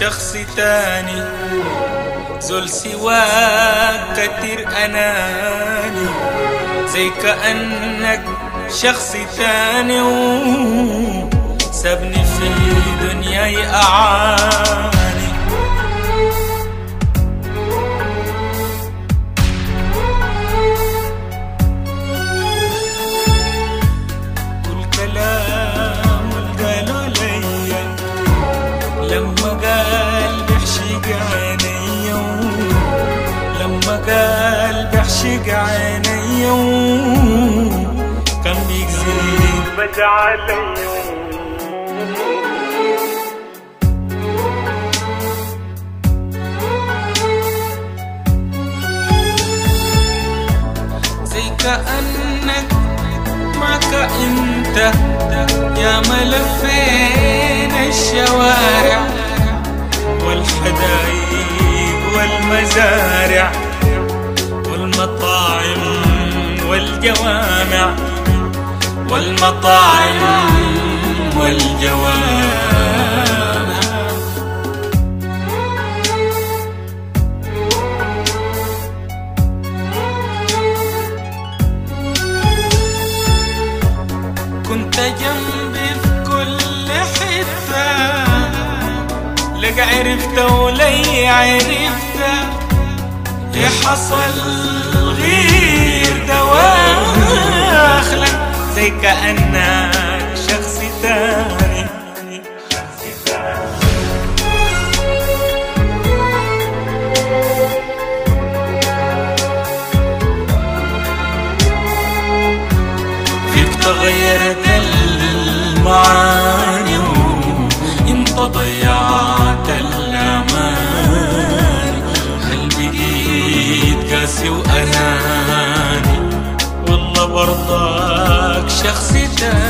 شخص تاني. زول سواك كتير أناني. زي كأنك شخص تاني. سابني في دنياي أعاني. بيحشق عيني كان بيكذب بدا علي زي كأنك معك انت يا ملفين الشوارع والحدايق والمزارع. والجوامع والمطاعم والجوامع. كنت جنبي في كل حتة لك عرفت ولي عرفت حصل غير داخلا زي كأنك شخص تاني فيك تغيرت المعاني وانت ضيعت الأمان قلبي جيت قاسي وأنا برضاك شخصيتك.